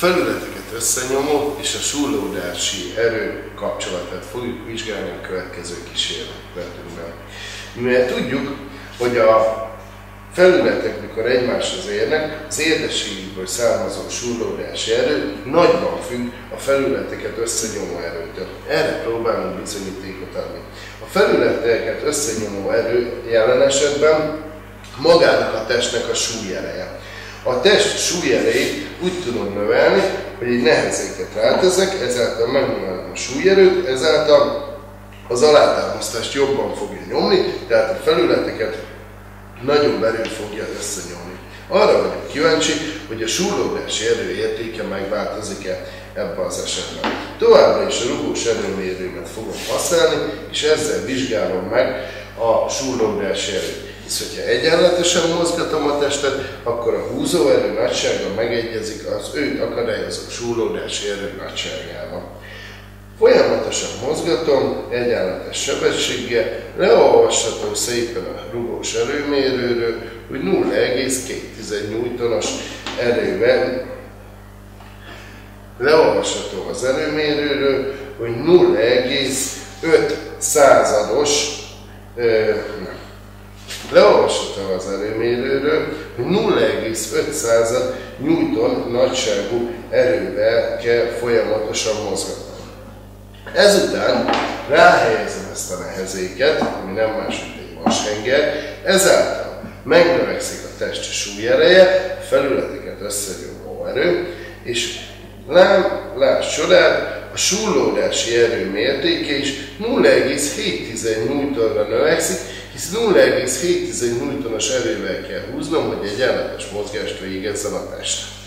felületeket összenyomó és a súrlódási erő kapcsolatát fogjuk vizsgálni a következő kísérletünkben. Mivel tudjuk, hogy a felületek, mikor egymáshoz érnek, az érdességükből származó súrlódási erő nagyban függ a felületeket összenyomó erőtől. Erre próbálunk bizonyítékot adni. A felületeket összenyomó erő jelen esetben magának a testnek a súlyereje. A test súlyerejét úgy tudom növelni, hogy egy nehezéket rátezek, ezáltal megnövelem a súlyerőt, ezáltal az alátámasztást jobban fogja nyomni, tehát a felületeket nagyobb erő fogja összenyomni. Arra vagyok kíváncsi, hogy a súrlódási erő értéke megváltozik-e ebben az esetben. Továbbra is a rugós erőmérőmet fogom használni, és ezzel vizsgálom meg a súrlódási erőt. Hisz, hogyha egyenletesen mozgatom a testet, akkor a húzóerő nagysága megegyezik az őt akadályozó súrlódási erő nagyságával. Folyamatosan mozgatom, egyenletes sebességgel, leolvasható szépen a rugós erőmérőről, hogy 0,2 Newtonos erővel leolvasható az erőmérőről, hogy 0,5 százados, nem, leolvasható az erőmérőről, hogy 0,5 század Newton nagyságú erővel kell folyamatosan mozgatni. Ezután ráhelyezem ezt a nehezéket, ami nem más, mint egy vashenger, ezáltal megnövekszik a test súlyereje, a felületeket összenyomó erő, és lám, láss csodát, a súrlódási erő mértéke is 0,7 Newtonra növekszik, hisz 0,7 Newtonos erővel kell húznom, hogy egy ellenes mozgást végezzen a test.